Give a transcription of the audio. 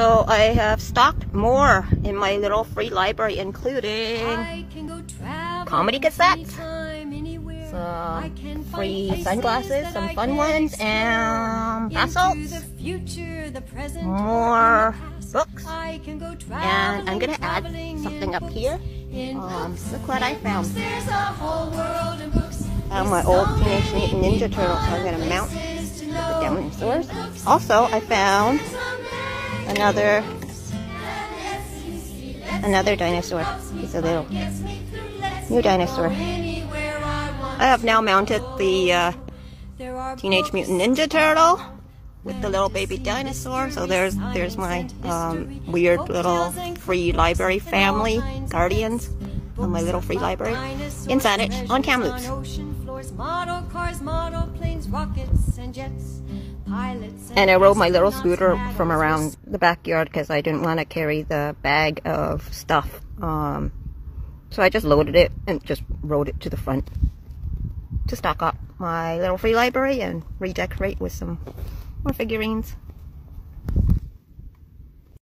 So I have stocked more in my little free library, including comedy cassettes, some free sunglasses, some fun ones, and puzzles, more books, and I'm gonna add something up here. Um, look what I found. Found my old Teenage Ninja Turtles, so I'm gonna mount the dinosaurs. Also, I found another another dinosaur. He's a little new dinosaur. I have now mounted the uh, Teenage Mutant Ninja Turtle with the little baby dinosaur. So there's there's my um, weird little free library family guardians on my little free library in Saanich on Kamloops. And I rode my little scooter from around the backyard because I didn't want to carry the bag of stuff. Um, so I just loaded it and just rode it to the front to stock up my little free library and redecorate with some more figurines.